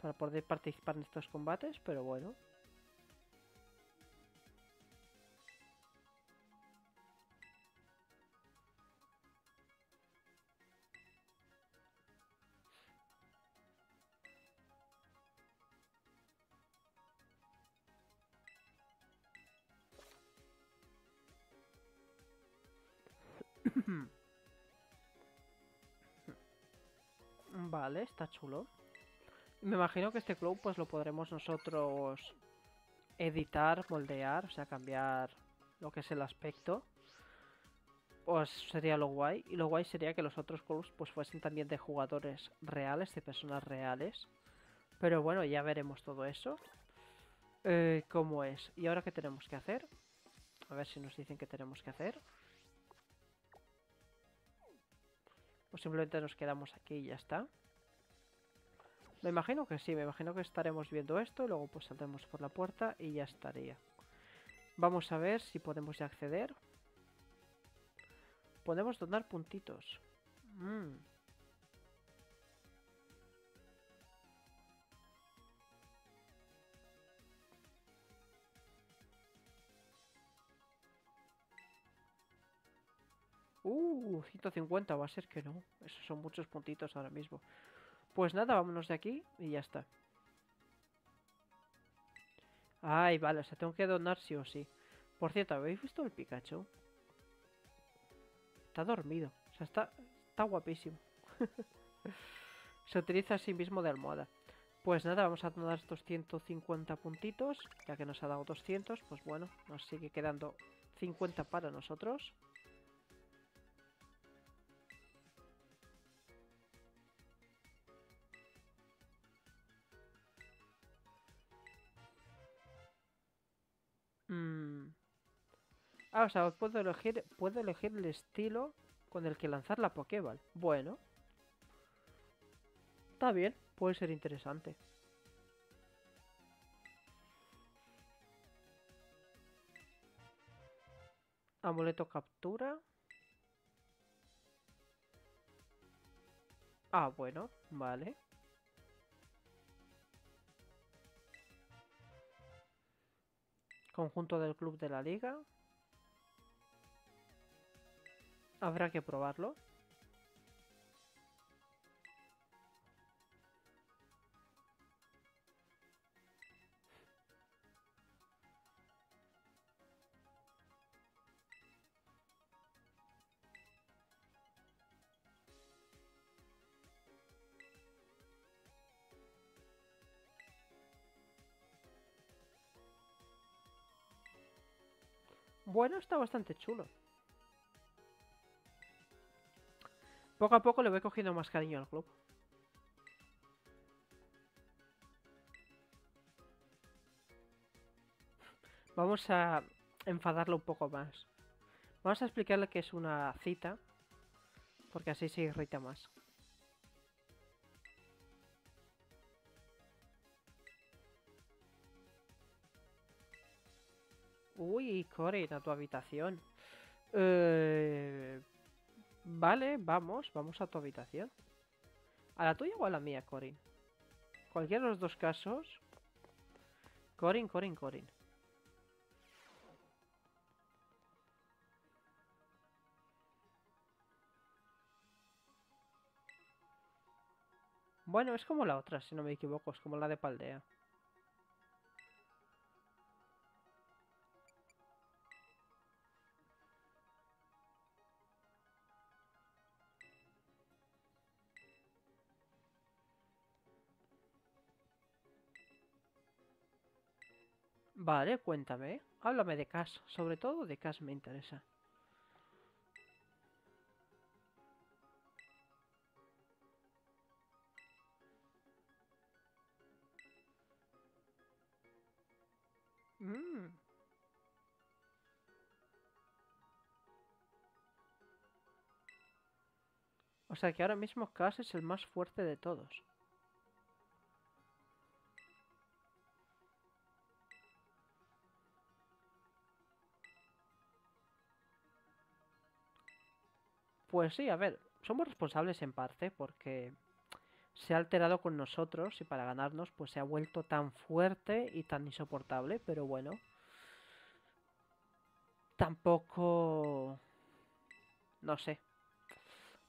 para poder participar en estos combates, pero bueno. Vale, está chulo. Me imagino que este club pues lo podremos nosotros editar, moldear, o sea, cambiar lo que es el aspecto. Pues sería lo guay. Y lo guay sería que los otros clubs pues fuesen también de jugadores reales, de personas reales. Pero bueno, ya veremos todo eso. Eh, ¿Cómo es? ¿Y ahora qué tenemos que hacer? A ver si nos dicen qué tenemos que hacer. O simplemente nos quedamos aquí y ya está. Me imagino que sí, me imagino que estaremos viendo esto, luego pues saldremos por la puerta y ya estaría. Vamos a ver si podemos ya acceder. Podemos donar puntitos. Mm. Uh, 150 va a ser que no. Esos son muchos puntitos ahora mismo. Pues nada, vámonos de aquí y ya está. Ay, vale, o sea, tengo que donar sí o sí. Por cierto, ¿habéis visto el Pikachu? Está dormido. O sea, está, está guapísimo. Se utiliza a sí mismo de almohada. Pues nada, vamos a donar estos 150 puntitos. Ya que nos ha dado 200, pues bueno, nos sigue quedando 50 para nosotros. Puedo elegir, puedo elegir el estilo con el que lanzar la Pokéball. Bueno. Está bien, puede ser interesante. Amuleto captura. Ah, bueno, vale. Conjunto del club de la liga. Habrá que probarlo. Bueno, está bastante chulo. Poco a poco le voy cogiendo más cariño al club. Vamos a enfadarlo un poco más. Vamos a explicarle que es una cita. Porque así se irrita más. Uy, Corin, a tu habitación. Eh, vale, vamos, vamos a tu habitación. ¿A la tuya o a la mía, Corin? Cualquiera de los dos casos. Corin, Corin, Corin. Bueno, es como la otra, si no me equivoco, es como la de Paldea. Vale, cuéntame. Háblame de Cash. Sobre todo de Cash me interesa. Mm. O sea que ahora mismo Cash es el más fuerte de todos. Pues sí, a ver, somos responsables en parte porque se ha alterado con nosotros y para ganarnos pues se ha vuelto tan fuerte y tan insoportable, pero bueno. Tampoco... No sé.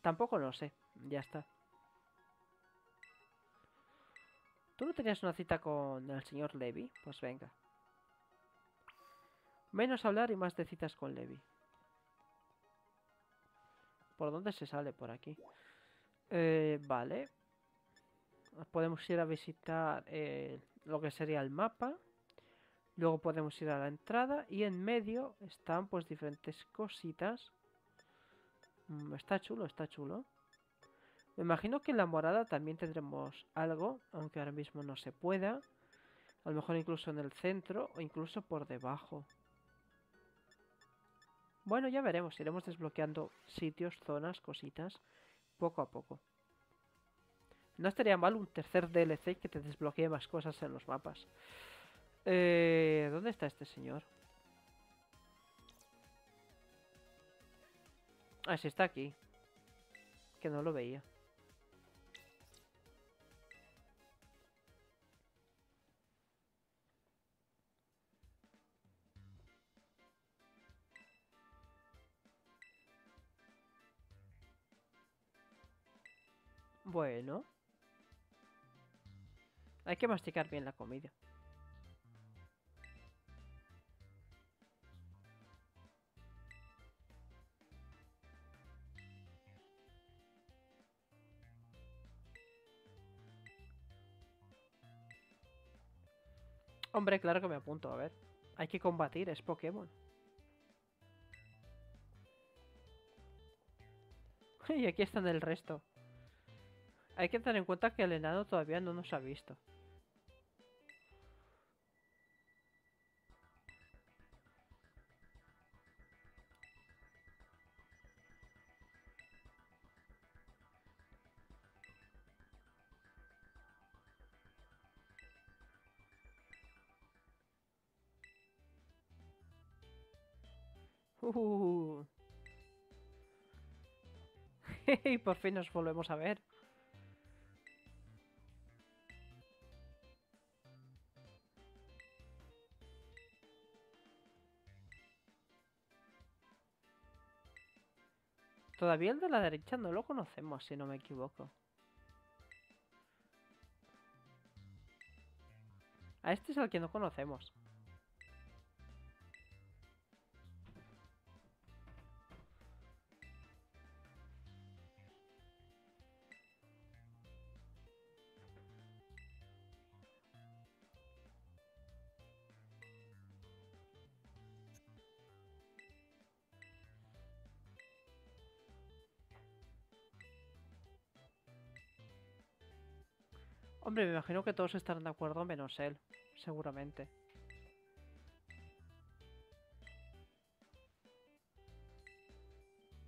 Tampoco no sé. Ya está. ¿Tú no tenías una cita con el señor Levy? Pues venga. Menos hablar y más de citas con Levi. ¿Por dónde se sale? Por aquí. Eh, vale. Podemos ir a visitar eh, lo que sería el mapa. Luego podemos ir a la entrada. Y en medio están pues diferentes cositas. Mm, está chulo, está chulo. Me imagino que en la morada también tendremos algo. Aunque ahora mismo no se pueda. A lo mejor incluso en el centro o incluso por debajo. Bueno, ya veremos. Iremos desbloqueando sitios, zonas, cositas, poco a poco. No estaría mal un tercer DLC que te desbloquee más cosas en los mapas. Eh, ¿Dónde está este señor? Ah, sí está aquí. Que no lo veía. Bueno. Hay que masticar bien la comida. Hombre, claro que me apunto, a ver. Hay que combatir, es Pokémon. y aquí están el resto. Hay que tener en cuenta que el enano todavía no nos ha visto. Uh. por fin nos volvemos a ver. Todavía el de la derecha no lo conocemos, si no me equivoco. A este es el que no conocemos. Hombre, me imagino que todos estarán de acuerdo menos él, seguramente.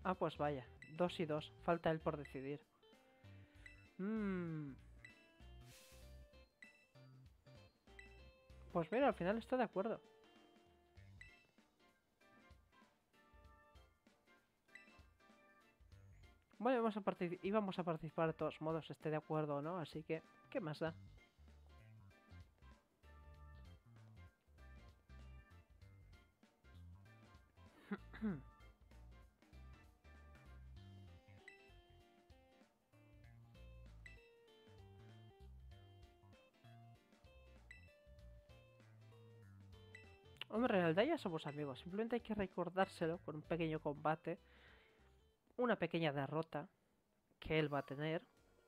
Ah, pues vaya. Dos y dos. Falta él por decidir. Mmm. Pues mira, al final está de acuerdo. Bueno, vamos a íbamos a participar de todos modos, esté de acuerdo o no, así que, ¿qué más da? Hombre, en realidad ya somos amigos, simplemente hay que recordárselo con un pequeño combate una pequeña derrota que él va a tener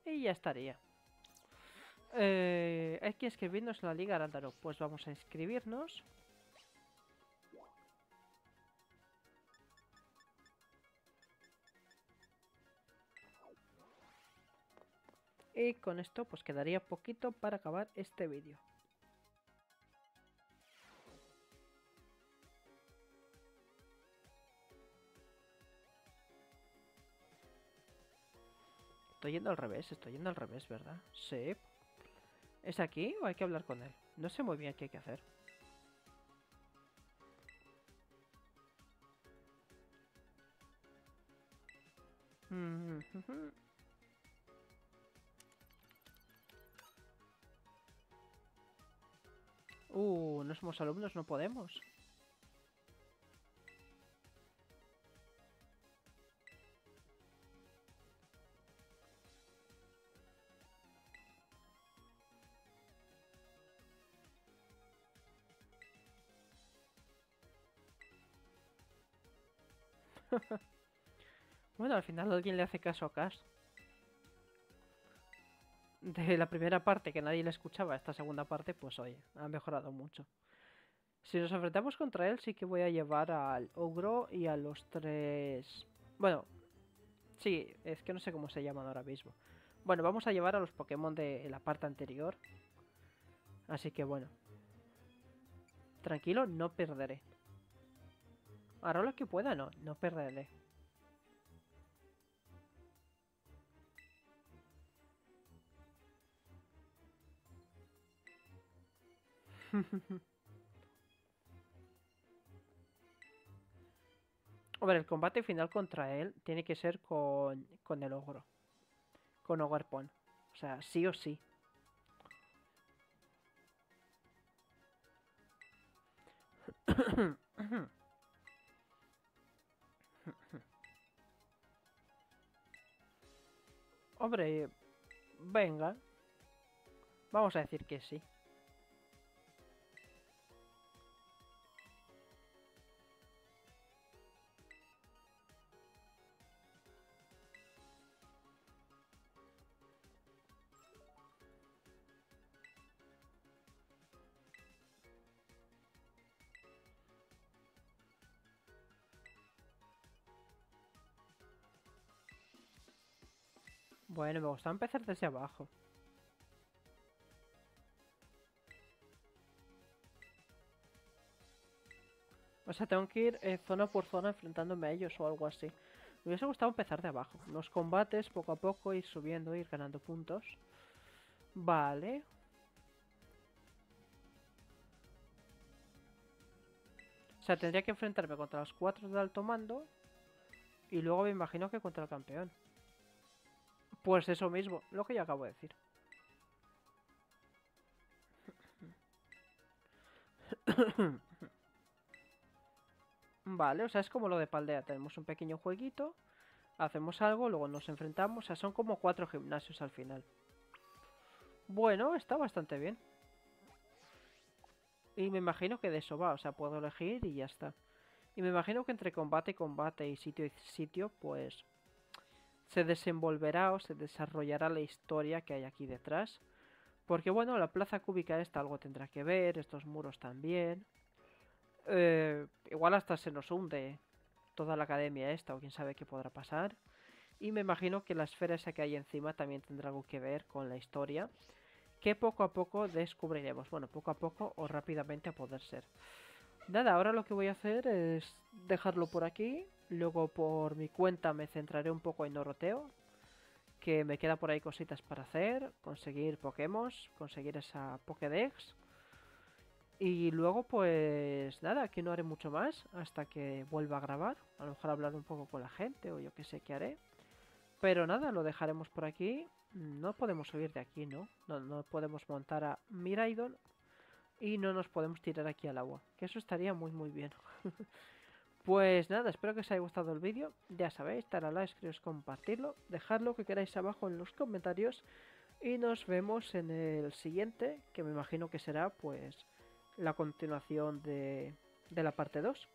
y ya estaría. Eh, hay que inscribirnos en la Liga Arándaro. Pues vamos a inscribirnos. Y con esto pues quedaría poquito para acabar este vídeo. Estoy yendo al revés, estoy yendo al revés, ¿verdad? Sí. ¿Es aquí o hay que hablar con él? No sé muy bien qué hay que hacer. Mm, uh, no somos alumnos, no podemos. bueno, al final alguien le hace caso a Cash. De la primera parte que nadie le escuchaba, esta segunda parte, pues oye, ha mejorado mucho. Si nos enfrentamos contra él, sí que voy a llevar al ogro y a los tres... Bueno, sí, es que no sé cómo se llaman ahora mismo. Bueno, vamos a llevar a los Pokémon de la parte anterior. Así que bueno. Tranquilo, no perderé. Haré lo que pueda, no, no perderé. Hombre, el combate final contra él tiene que ser con, con el ogro. Con Ogarpon. O sea, sí o sí. Hombre, venga. Vamos a decir que sí. Bueno, me gusta empezar desde abajo. O sea, tengo que ir eh, zona por zona enfrentándome a ellos o algo así. Me hubiese gustado empezar de abajo. Los combates, poco a poco, ir subiendo, ir ganando puntos. Vale. O sea, tendría que enfrentarme contra los cuatro de alto mando. Y luego me imagino que contra el campeón. Pues eso mismo, lo que yo acabo de decir. Vale, o sea, es como lo de Paldea. Tenemos un pequeño jueguito, hacemos algo, luego nos enfrentamos. O sea, son como cuatro gimnasios al final. Bueno, está bastante bien. Y me imagino que de eso va, o sea, puedo elegir y ya está. Y me imagino que entre combate y combate y sitio y sitio, pues se desenvolverá o se desarrollará la historia que hay aquí detrás. Porque bueno, la plaza cúbica esta algo tendrá que ver, estos muros también. Eh, igual hasta se nos hunde toda la academia esta o quién sabe qué podrá pasar. Y me imagino que la esfera esa que hay encima también tendrá algo que ver con la historia. Que poco a poco descubriremos. Bueno, poco a poco o rápidamente a poder ser. Nada, ahora lo que voy a hacer es dejarlo por aquí. Luego por mi cuenta me centraré un poco en Noroteo. Que me queda por ahí cositas para hacer. Conseguir Pokémon, conseguir esa Pokédex. Y luego pues nada, aquí no haré mucho más hasta que vuelva a grabar. A lo mejor hablar un poco con la gente o yo que sé qué haré. Pero nada, lo dejaremos por aquí. No podemos huir de aquí, ¿no? No, no podemos montar a Miraidon y no nos podemos tirar aquí al agua. Que eso estaría muy muy bien. pues nada, espero que os haya gustado el vídeo. Ya sabéis, dar a like, escribiros, compartirlo. Dejad lo que queráis abajo en los comentarios. Y nos vemos en el siguiente, que me imagino que será pues la continuación de, de la parte 2.